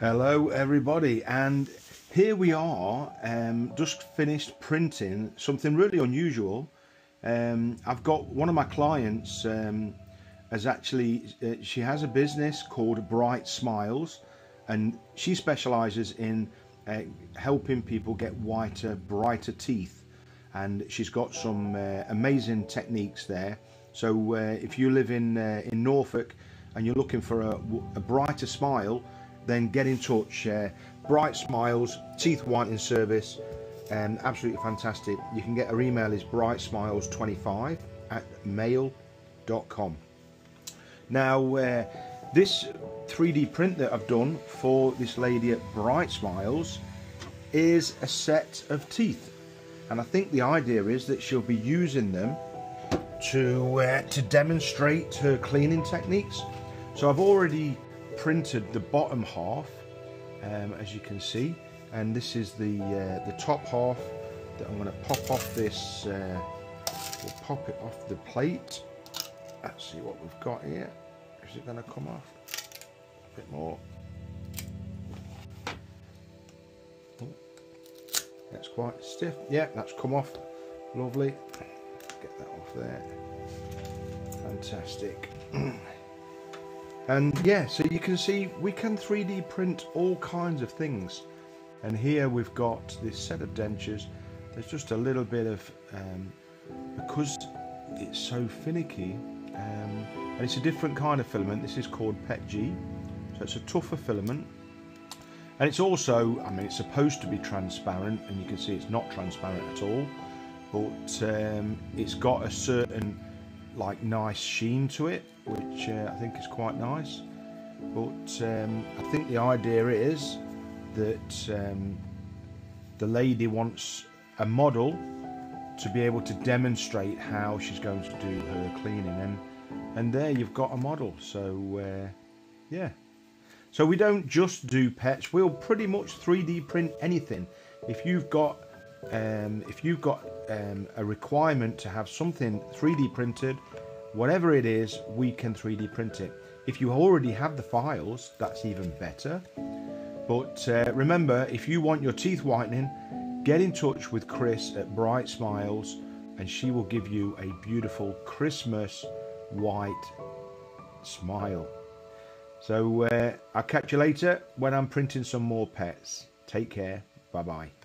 Hello everybody and here we are um, just finished printing something really unusual. Um, I've got one of my clients um, has actually uh, she has a business called Bright Smiles and she specializes in uh, helping people get whiter brighter teeth. And she's got some uh, amazing techniques there. So uh, if you live in uh, in Norfolk and you're looking for a, a brighter smile then get in touch. Uh, Bright Smiles, teeth whitening service, and um, absolutely fantastic. You can get her email is brightsmiles25 at mail.com. Now, uh, this 3D print that I've done for this lady at Bright Smiles is a set of teeth. And I think the idea is that she'll be using them to, uh, to demonstrate her cleaning techniques. So I've already printed the bottom half um, as you can see and this is the uh, the top half that I'm going to pop off this uh, we'll pop it off the plate. Let's see what we've got here. Is it going to come off? A bit more. That's quite stiff. Yeah that's come off. Lovely. Get that off there. Fantastic And yeah, so you can see we can 3D print all kinds of things. And here we've got this set of dentures. There's just a little bit of, um, because it's so finicky, um, and it's a different kind of filament. This is called PETG. So it's a tougher filament. And it's also, I mean, it's supposed to be transparent, and you can see it's not transparent at all. But um, it's got a certain like nice sheen to it, which uh, I think is quite nice. But um, I think the idea is that um, the lady wants a model to be able to demonstrate how she's going to do her cleaning, and and there you've got a model. So uh, yeah. So we don't just do pets. We'll pretty much 3D print anything. If you've got um, if you've got um, a requirement to have something 3D printed, whatever it is, we can 3D print it. If you already have the files, that's even better. But uh, remember, if you want your teeth whitening, get in touch with Chris at Bright Smiles and she will give you a beautiful Christmas white smile. So uh, I'll catch you later when I'm printing some more pets. Take care. Bye bye.